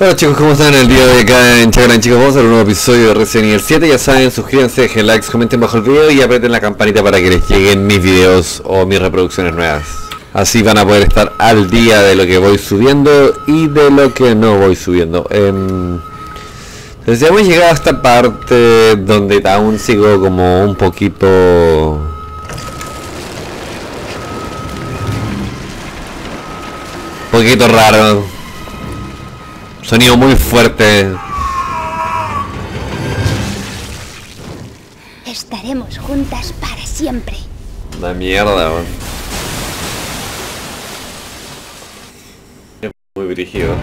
Hola chicos, ¿cómo están? El día de acá en Chagalan chicos, vamos a ver un nuevo episodio de Resident Evil 7 Ya saben, suscríbanse, dejen likes, comenten bajo el video y aprieten la campanita para que les lleguen mis videos o mis reproducciones nuevas. Así van a poder estar al día de lo que voy subiendo y de lo que no voy subiendo. Eh, Desde hemos llegado a esta parte donde aún sigo como un poquito... Un poquito raro Sonido muy fuerte. Estaremos juntas para siempre. La mierda, Muy brígido.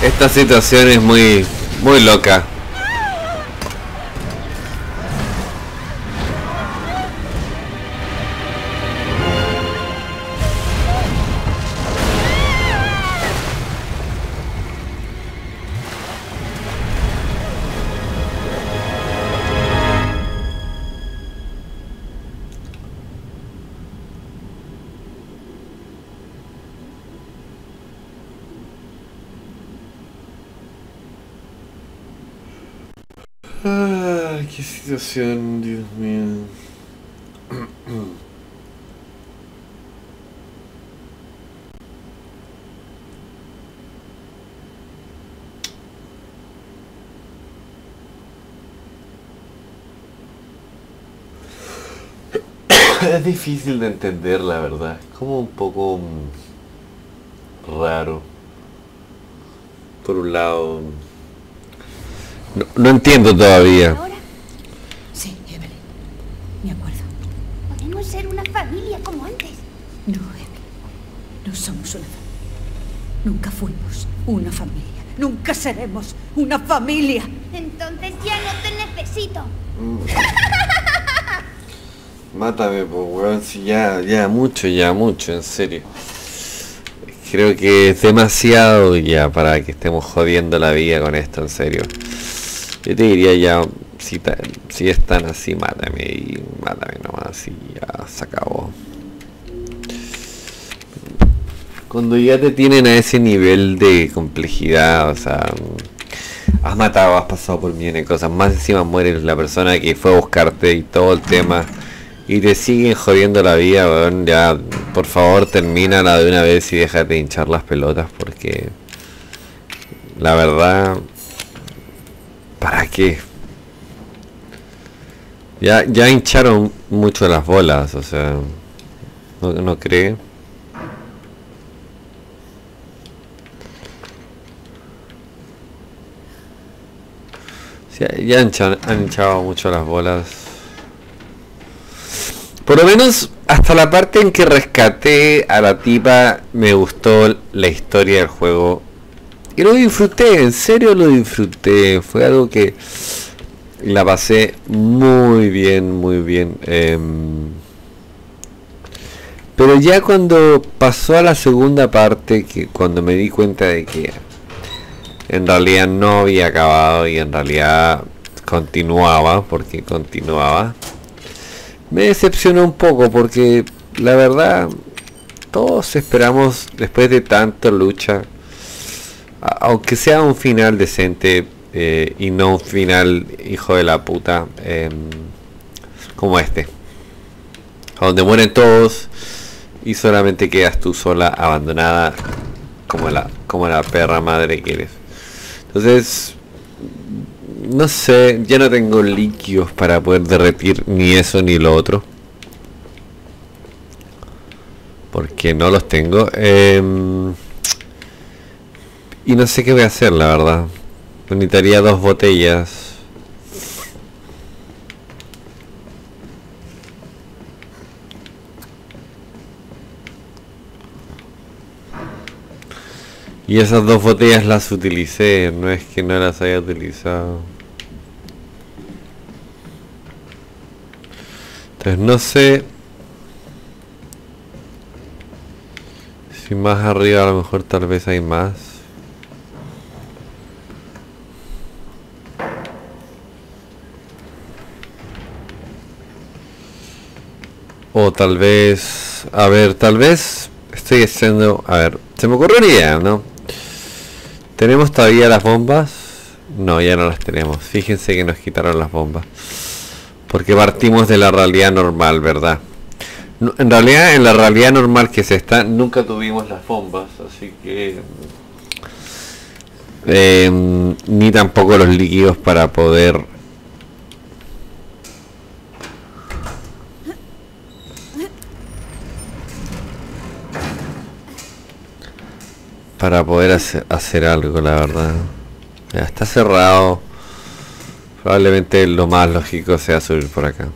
Esta situación es muy, muy loca. Qué situación, Dios mío. es difícil de entender, la verdad. Es como un poco mm, raro. Por un lado... No, no entiendo todavía. Me acuerdo. podemos ser una familia como antes. No, Evelyn. No somos una familia. Nunca fuimos una familia. Nunca seremos una familia. Entonces ya no te necesito. Mátame, pues, weón, si ya, ya, mucho, ya, mucho, en serio. Creo que es demasiado ya para que estemos jodiendo la vida con esto, en serio. Yo te diría ya, si, tan así, mátame y mátame nomás y ya se acabó. Cuando ya te tienen a ese nivel de complejidad, o sea, has matado, has pasado por millones de cosas, más encima muere la persona que fue a buscarte y todo el tema, y te siguen jodiendo la vida, weón, ya, por favor, termínala de una vez y déjate de hinchar las pelotas, porque la verdad, ¿para qué? Ya, ya hincharon mucho las bolas, o sea, ¿no, no cree? Sí, ya han hinchado, mucho las bolas. Por lo menos hasta la parte en que rescaté a la tipa me gustó la historia del juego. Y lo disfruté, en serio lo disfruté. Fue algo que la pasé muy bien, muy bien. em. pero ya cuando pasó a la segunda parte, que cuando me di cuenta de que en realidad no había acabado y en realidad continuaba, porque continuaba. Me decepcionó un poco porque la verdad todos esperamos después de tanta lucha, aunque sea un final decente eh, y no un final hijo de la puta em, como este, donde mueren todos y solamente quedas tú sola abandonada como la como la perra madre que eres. Entonces, no sé, ya no tengo líquidos para poder derretir ni eso ni lo otro. Porque no los tengo. Em, y no sé qué voy a hacer, la verdad. Necesitaría dos botellas. Y esas dos botellas las utilicé, no es que no las haya utilizado. Entonces no sé si más arriba a lo mejor tal vez hay más. O tal vez, a ver, tal vez estoy haciendo, a ver, se me ocurrió una idea, ¿no? ¿Tenemos todavía las bombas? No, ya no las tenemos. Fíjense que nos quitaron las bombas. Porque partimos de la realidad normal, ¿verdad? En realidad, en la realidad normal que se está, nunca tuvimos las bombas, así que... em, ni tampoco los líquidos para poder... Para poder hacer, algo, la verdad. Ya está cerrado. Probablemente lo más lógico sea subir por acá.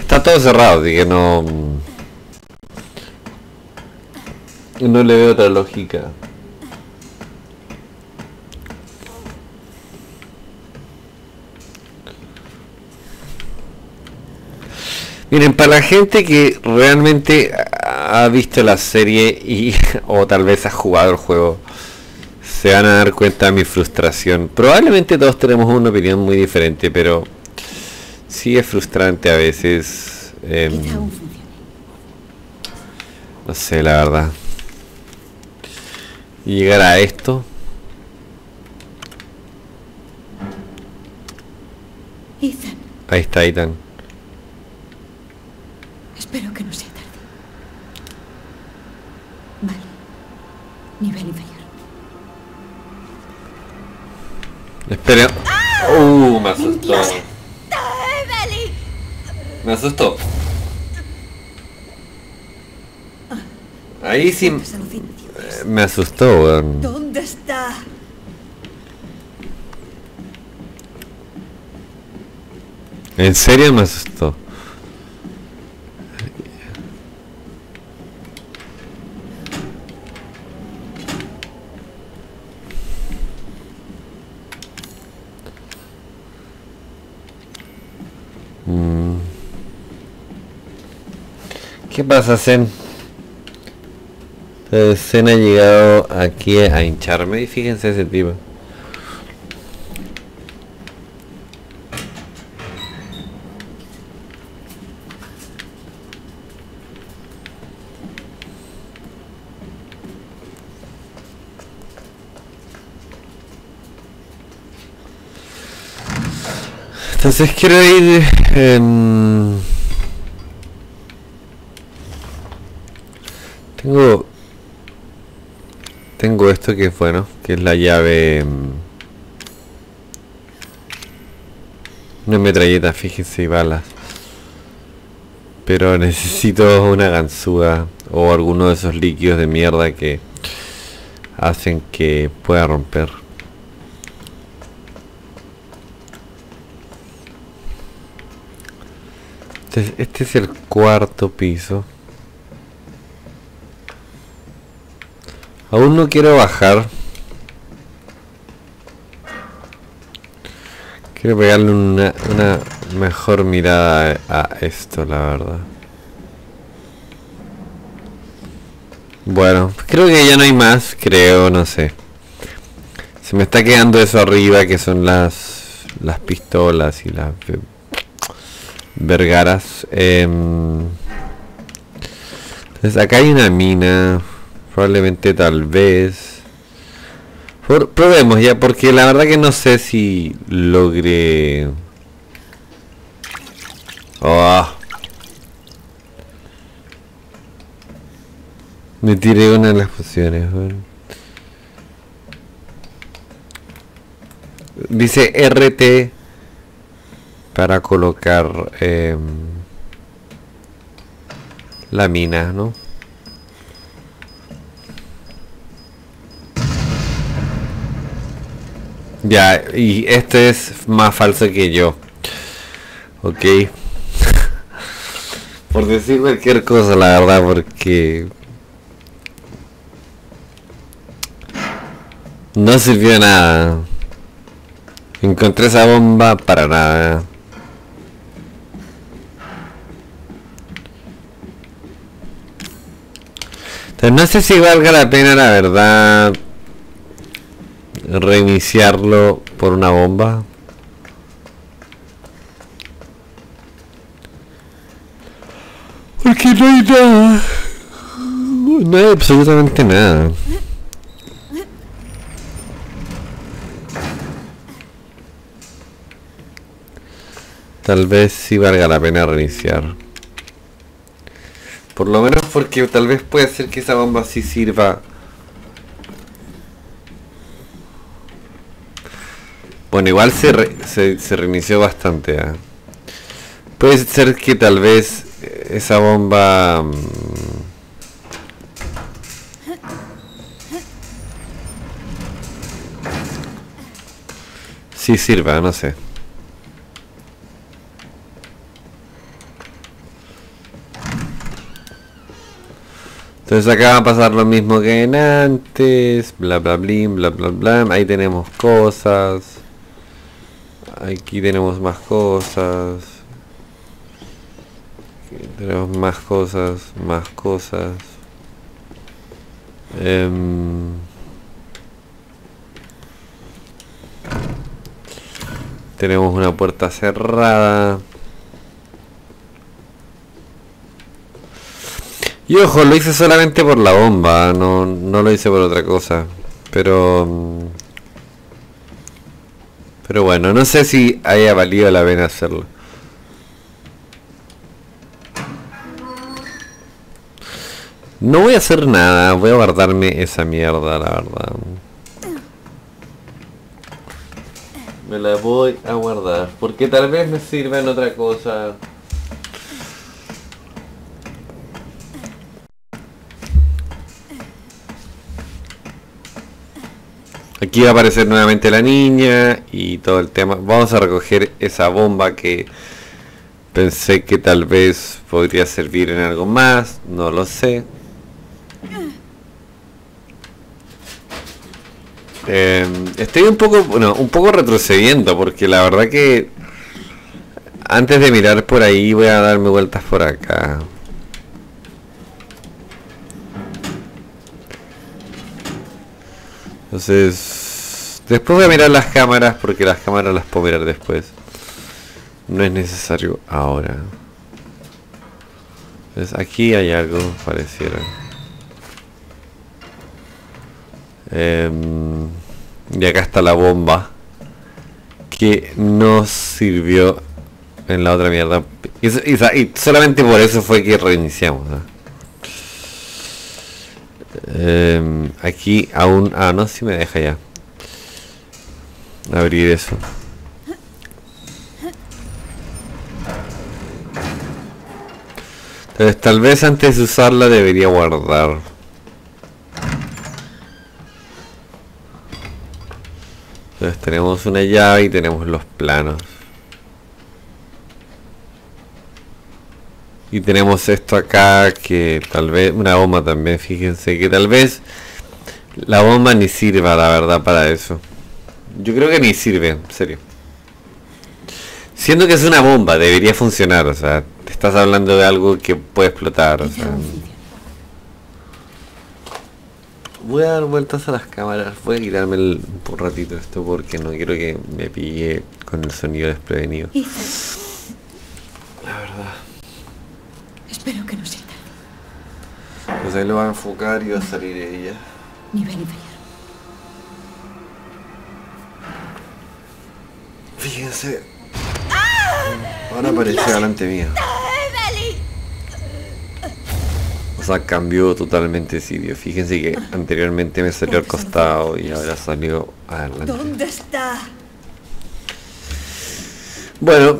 Está todo cerrado, así no... No le veo otra lógica. Miren, para la gente que realmente ha visto la serie y o tal vez ha jugado el juego, se van a dar cuenta de mi frustración. Probablemente todos tenemos una opinión muy diferente, pero sí es frustrante a veces. funcione. no sé, la verdad. Llegar a esto. Ethan, Ahí está Ethan. espero que no sea tarde. Vale. Nivel inferior. Espera. Uh, me asustó. Me asustó. Ahí sí me asustó, weón. ¿Dónde está? En serio me asustó. Pasa, Zen? Entonces, Zen ha llegado aquí a hincharme y fíjense ese tipo. Entonces quiero ir en... Tengo... Tengo esto que es bueno, que es la llave... mm, Una metralleta, fíjense, y balas. Pero necesito una ganzúa o alguno de esos líquidos de mierda que hacen que pueda romper. Este, este es el cuarto piso. Aún no quiero bajar. Quiero pegarle una, mejor mirada a, esto, la verdad. Bueno, creo que ya no hay más, creo, no sé. Se me está quedando eso arriba, que son las las pistolas y las ve- vergaras. Em, entonces acá hay una mina, probablemente tal vez. Probemos ya, porque la verdad que no sé si logré... Oh. Me tiré una de las pociones, weón. Dice RT para colocar em, la mina, ¿no? Ya, y este es más falso que yo. Ok. Por decir cualquier cosa, la verdad, porque... No sirvió nada. Encontré esa bomba para nada. No sé si valga la pena la verdad reiniciarlo por una bomba. Porque no hay nada. No hay absolutamente nada. Tal vez sí valga la pena reiniciar. Por lo menos porque tal vez puede ser que esa bomba sí sirva. Bueno, igual se, re- se, se reinició bastante. ¿ah? Puede ser que tal vez esa bomba... mm, Sí sirva, no sé. Entonces acá va a pasar lo mismo que en antes, bla bla blim, bla bla bla. Ahí tenemos cosas. Aquí tenemos más cosas. Tenemos más cosas, más cosas. Em, tenemos una puerta cerrada. Y ojo, lo hice solamente por la bomba, no, no lo hice por otra cosa. Pero... Pero bueno, no sé si haya valido la pena hacerlo. No voy a hacer nada, voy a guardarme esa mierda, la verdad. Me la voy a guardar, porque tal vez me sirva en otra cosa. Aquí va a aparecer nuevamente la niña y todo el tema. Vamos a recoger esa bomba que pensé que tal vez podría servir en algo más. No lo sé. Eh, estoy un poco, bueno, un poco retrocediendo porque la verdad que antes de mirar por ahí voy a darme vueltas por acá. Entonces, después voy a mirar las cámaras porque las cámaras las puedo mirar después. No es necesario ahora. Entonces, aquí hay algo, pareciera. Em, y acá está la bomba. Que nos sirvió en la otra mierda. Y, y- y solamente por eso fue que reiniciamos. ¿no? Em, aquí aún... Ah, no, si me deja ya. Abrir eso. Entonces tal vez antes de usarla debería guardar. Entonces tenemos una llave y tenemos los planos. Y tenemos esto acá que tal vez, una bomba también, fíjense que tal vez la bomba ni sirva la verdad para eso. Yo creo que ni sirve, en serio. Siendo que es una bomba, debería funcionar, o sea, te estás hablando de algo que puede explotar, o sea. Voy a dar vueltas a las cámaras, voy a quitarme el, un ratito esto porque no quiero que me pille con el sonido desprevenido. Ethan, La verdad. Espero que no sea tarde. Pues ahí lo va a enfocar y va a salir ella. Nivel inferior. Fíjense. Ahora aparece delante mío. Evelyn. O sea, cambió totalmente de sitio. Fíjense que anteriormente me salió al costado y ahora salió adelante. ¿Dónde está? Bueno,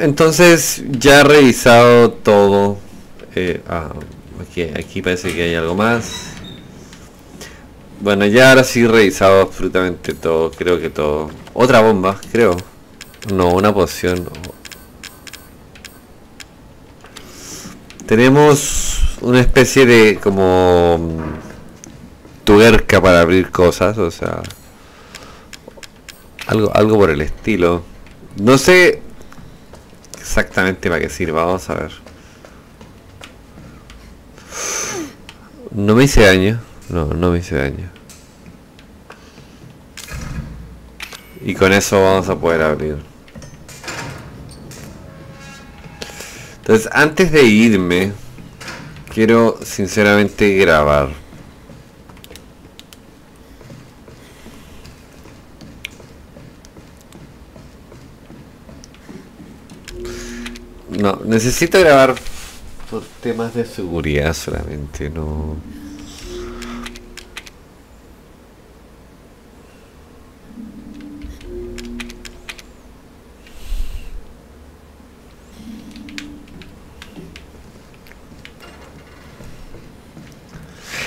entonces ya he revisado todo. Eh, ah, aquí, parece que hay algo más. Bueno, ya ahora sí he revisado absolutamente todo, creo que todo. Otra bomba, creo. No, una poción. Tenemos una especie de como mm, tuerca para abrir cosas, o sea, algo, algo por el estilo. No sé exactamente para qué sirva, vamos a ver. No me hice daño. No, no me hice daño. Y con eso vamos a poder abrir. Entonces, antes de irme, Quiero sinceramente grabar. No, necesito grabar por temas de seguridad solamente, no...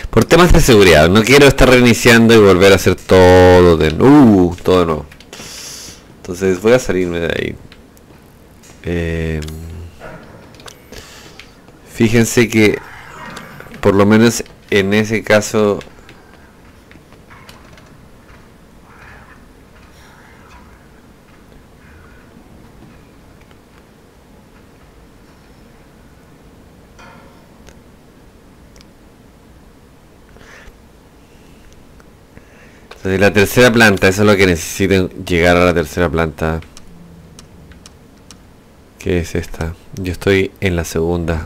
Por temas de seguridad, no quiero estar reiniciando y volver a hacer todo de uh, todo no. Entonces voy a salirme de ahí. Eh, fíjense que por lo menos en ese caso Entonces, la tercera planta, eso es lo que necesito llegar a la tercera planta. ¿Qué es esta? Yo estoy en la segunda.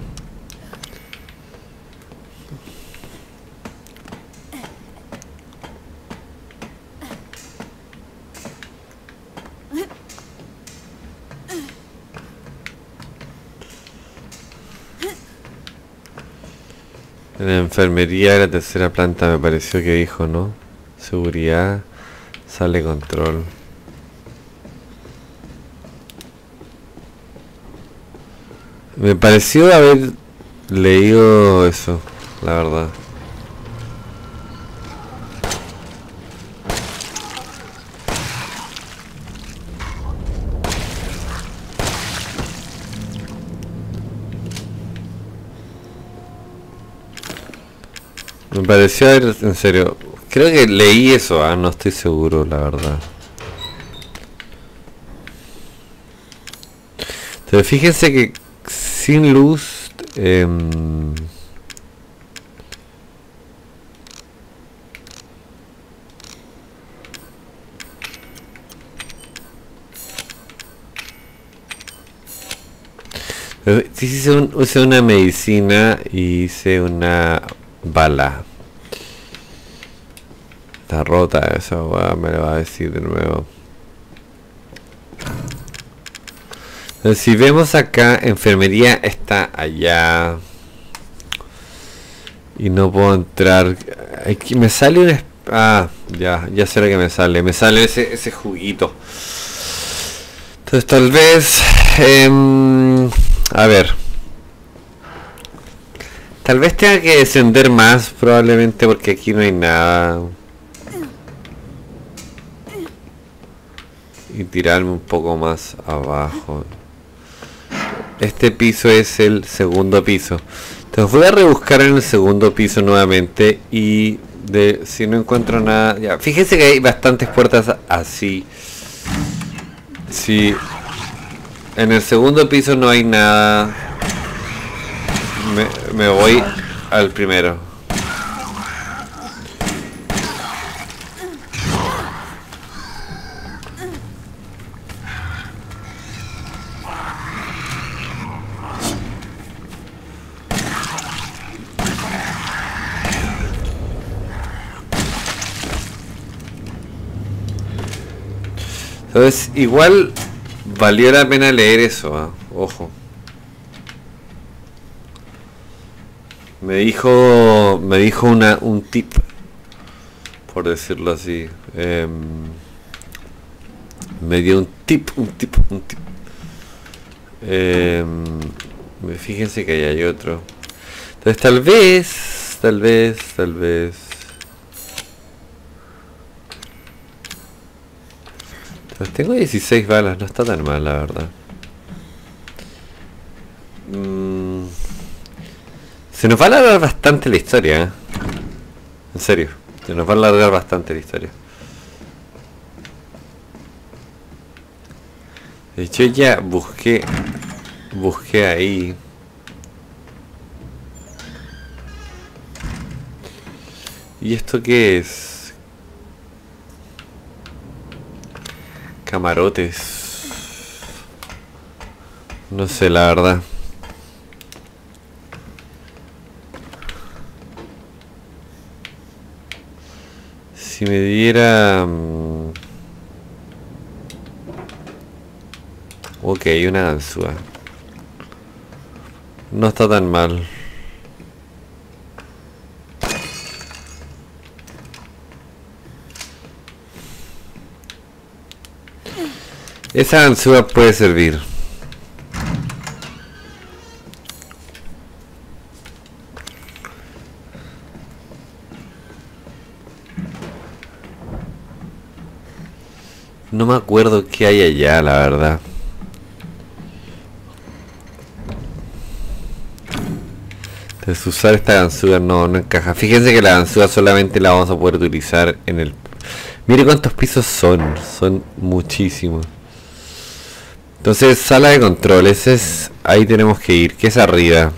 Enfermería de la tercera planta me pareció que dijo, ¿no? Seguridad, sale control. Me pareció haber leído eso, la verdad. Pareció haber, en serio, creo que leí eso, ah, no estoy seguro, la verdad. Pero fíjense que sin luz em, eh, hice, hice una medicina y hice una bala. Rota esa weá, me lo va a decir de nuevo. Si vemos acá, enfermería está allá. Y no puedo entrar. Aquí me sale un... Ah, ya, ya sé lo que me sale. Me sale ese, ese juguito. Entonces tal vez... em, a ver. Tal vez tenga que descender más probablemente porque aquí no hay nada. Y tirarme un poco más abajo. Este piso es el segundo piso. Entonces voy a rebuscar en el segundo piso nuevamente y de si no encuentro nada, ya, fíjense que hay bastantes puertas así. Si en el segundo piso no hay nada, me, me voy al primero. Entonces, igual valió la pena leer eso, ah, ojo. Me dijo, me dijo una, un tip, por decirlo así. em, me dio un tip, un tip, un tip. Em, fíjense que ahí hay otro. Entonces tal vez, tal vez, tal vez. Tengo 16 balas, no está tan mal, la verdad. Mm, Se nos va a alargar bastante la historia, ¿eh? En serio, se nos va a alargar bastante la historia. De hecho ya busqué, busqué ahí. ¿Y esto qué es? Camarotes. No sé, la verdad. Si me diera... Mm, ok, una ganzúa. No está tan mal. Esa ganzúa puede servir. No me acuerdo qué hay allá, la verdad. Entonces usar esta ganzúa no, no encaja. Fíjense que la ganzúa solamente la vamos a poder utilizar en el... Mire cuántos pisos son. Son muchísimos. Entonces, sala de control. Ese es... Ahí tenemos que ir. Que es arriba.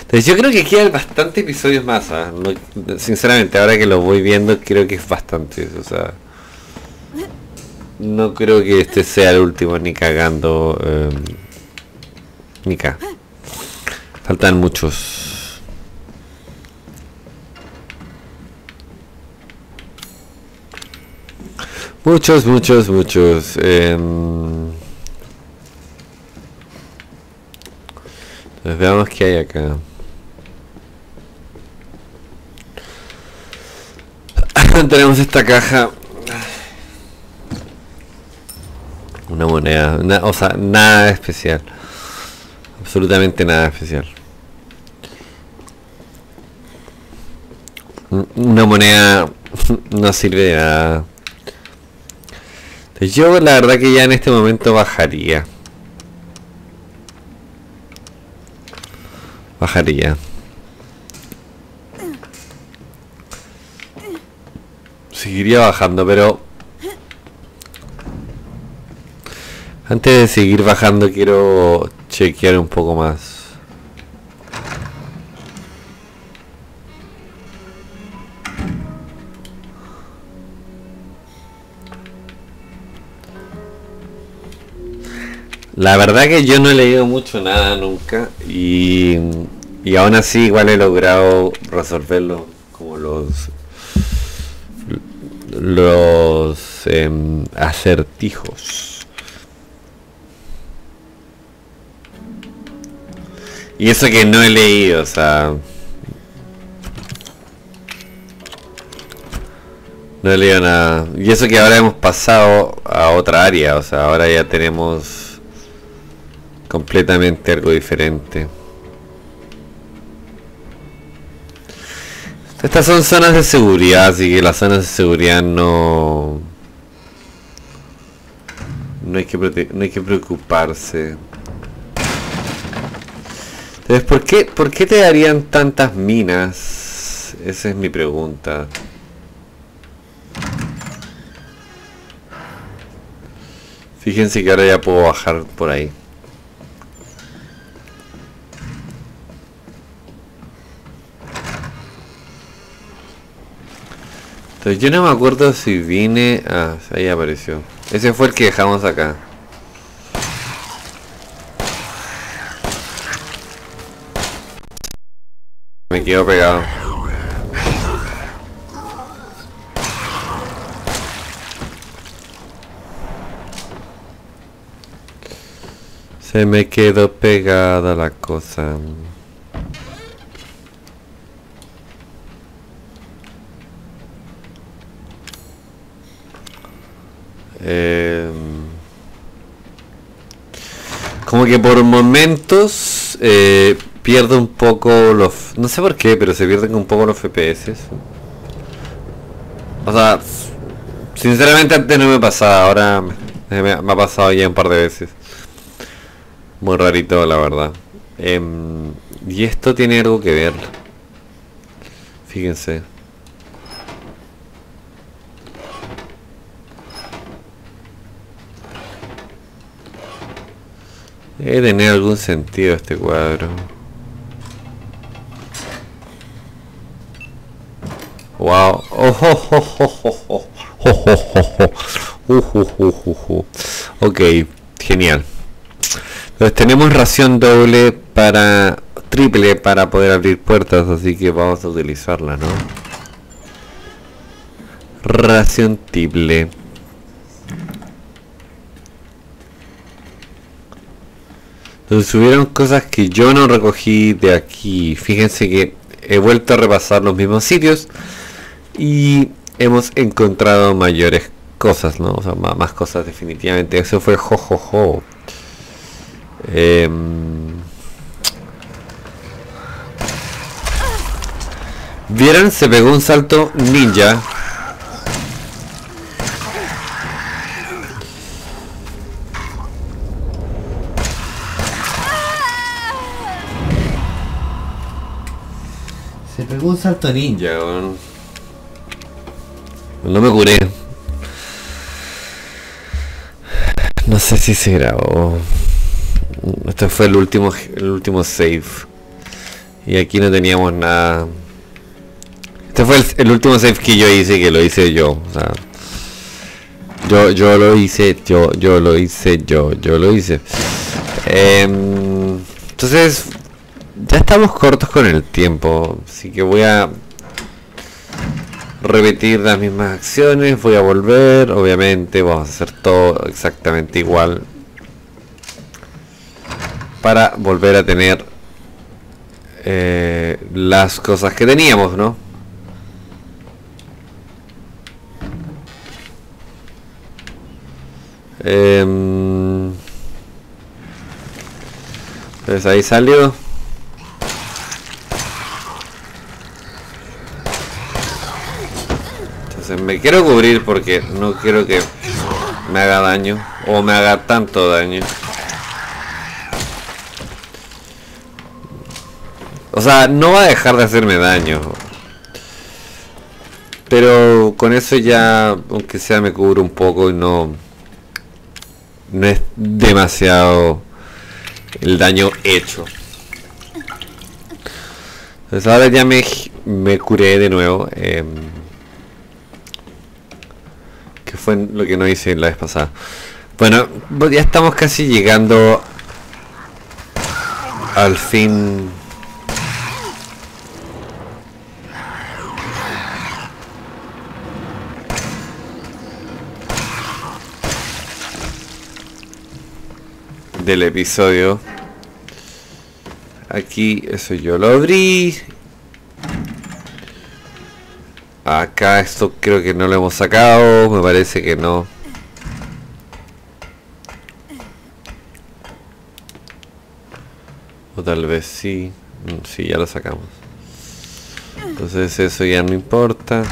Entonces yo creo que quedan bastantes episodios más. ¿ah? Sinceramente, ahora que lo voy viendo, creo que es bastante. O sea... No creo que este sea el último ni cagando. eh, ni. Faltan muchos. Muchos, muchos, muchos. Entonces veamos qué hay acá. Tenemos esta caja. Una moneda, o sea, nada especial. Absolutamente nada especial. Un- Una moneda no sirve de nada. Yo la verdad que ya en este momento bajaría. Bajaría. Seguiría bajando, pero Antes de seguir bajando quiero chequear un poco más. La verdad que yo no he leído mucho nada nunca y, y aún así igual he logrado resolverlo como los los em, acertijos. Y eso que no he leído, o sea... No he leído nada. Y eso que ahora hemos pasado a otra área, o sea, ahora ya tenemos completamente algo diferente. Estas son zonas de seguridad, así que las zonas de seguridad no... No hay que, no hay que preocuparse. Entonces, ¿por qué, ¿por qué te darían tantas minas? Esa es mi pregunta. Fíjense que ahora ya puedo bajar por ahí. Yo no me acuerdo si vine... Ah, ahí apareció. Ese fue el que dejamos acá. Me quedo pegado. Se me quedó pegada la cosa. Eh, como que por momentos eh, pierdo un poco los... No sé por qué, pero se pierden un poco los FPS. O sea, sinceramente antes no me pasaba, ahora me, ha pasado ya un par de veces. Muy rarito, la verdad. Em, y esto tiene algo que ver. Fíjense. Debe tener algún sentido este cuadro. Wow. Oh, uh, uh, uh. Ok, genial. Entonces tenemos ración doble para triple para poder abrir puertas, así que vamos a utilizarla, ¿no? Ración triple. Entonces hubieron cosas que yo no recogí de aquí. Fíjense que he vuelto a repasar los mismos sitios y hemos encontrado mayores cosas, ¿no? O sea, más, cosas definitivamente. Eso fue jojojo. Jo, jo. Eh, ¿Vieron? Se pegó un salto ninja. Un salto ninja, No me curé. No sé si se grabó. Este fue el último el último save. Y aquí no teníamos nada. Este fue el, último save que yo hice, que lo hice yo. Yo, yo lo hice, yo, yo lo hice, yo, yo lo hice. Em, entonces, ya estamos cortos con el tiempo. Así que voy a repetir las mismas acciones. Voy a volver, obviamente. Vamos a hacer todo exactamente igual. Para volver a tener eh, las cosas que teníamos, ¿no? Eh, pues ahí salió. Me quiero cubrir porque no quiero que me haga daño o me haga tanto daño. O sea, no va a dejar de hacerme daño. Pero con eso ya, aunque sea, me cubro un poco y no no es demasiado el daño hecho. Entonces ahora ya me, me curé de nuevo. Que fue lo que no hice la vez pasada. Bueno, ya estamos casi llegando al fin del episodio. Aquí, eso yo lo abrí. Acá esto creo que no lo hemos sacado. Me parece que no. O tal vez sí. Mm, sí, ya lo sacamos. Entonces eso ya no importa.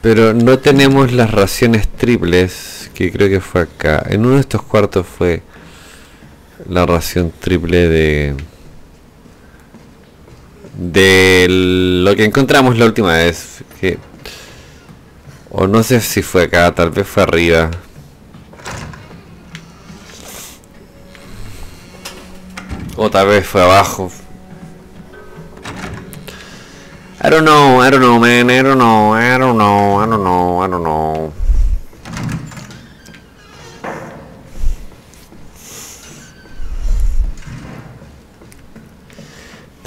Pero no tenemos las raciones triples que creo que fue acá. En uno de estos cuartos fue la ración triple de de lo que encontramos la última vez que o no sé si fue acá tal vez fue arriba. O tal vez fue abajo. I don't know, I don't know man, I don't know, I don't know, I don't know, I don't know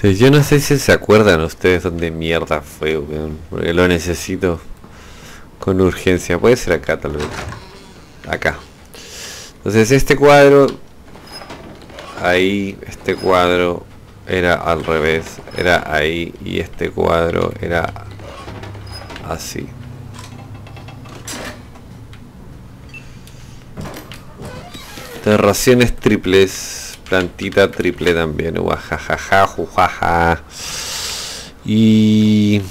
yo no sé si se acuerdan ustedes dónde mierda fue, Porque lo necesito con urgencia. Puede ser acá tal vez. Acá. Entonces este cuadro... Ahí, este cuadro era al revés. Era ahí y este cuadro era así. De raciones triples plantita triple también. Uajajaja, jujaja. Y...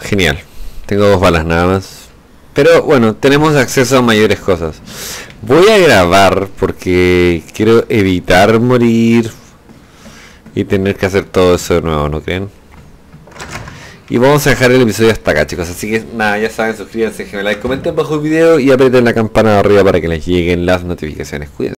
Genial. Tengo dos balas nada más. Pero bueno, tenemos acceso a mayores cosas. Voy a grabar porque quiero evitar morir y tener que hacer todo eso de nuevo, ¿no creen? Y vamos a dejar el episodio hasta acá chicos Así que nada, ya saben, suscríbanse, déjenme like, comenten bajo el video Y aprieten la campana de arriba para que les lleguen las notificaciones Cuídense